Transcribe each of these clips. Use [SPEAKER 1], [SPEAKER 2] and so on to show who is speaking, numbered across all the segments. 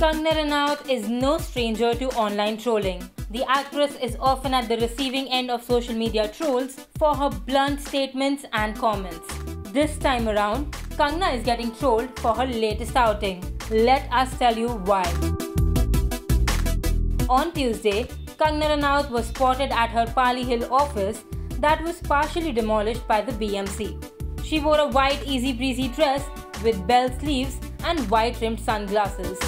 [SPEAKER 1] Kangna Ranaut is no stranger to online trolling. The actress is often at the receiving end of social media trolls for her blunt statements and comments. This time around, Kangna is getting trolled for her latest outing. Let us tell you why. On Tuesday, Kangna Ranaut was spotted at her Pali Hill office that was partially demolished by the BMC. She wore a white easy breezy dress with bell sleeves and white rimmed sunglasses.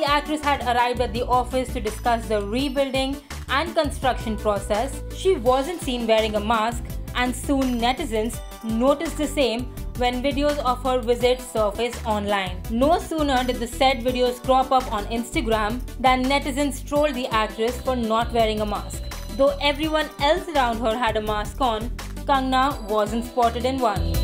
[SPEAKER 1] The actress had arrived at the office to discuss the rebuilding and construction process, she wasn't seen wearing a mask, and soon netizens noticed the same when videos of her visit surfaced online. No sooner did the said videos crop up on Instagram than netizens trolled the actress for not wearing a mask. Though everyone else around her had a mask on, Kangna wasn't spotted in one.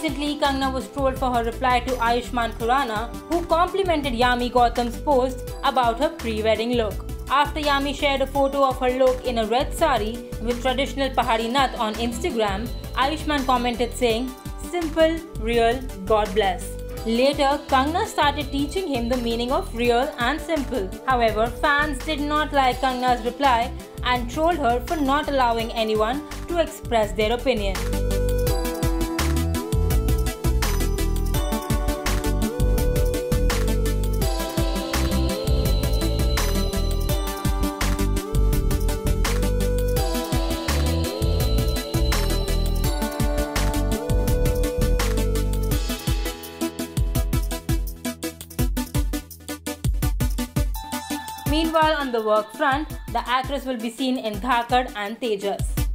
[SPEAKER 1] Recently, Kangna was trolled for her reply to Ayushmann Khurrana, who complimented Yami Gautam's post about her pre-wedding look. After Yami shared a photo of her look in a red sari with traditional Pahari nath on Instagram, Ayushmann commented saying, Simple, real, God bless. Later, Kangna started teaching him the meaning of real and simple. However, fans did not like Kangna's reply and trolled her for not allowing anyone to express their opinion. Meanwhile, on the work front, the actress will be seen in Dhakad and Tejas.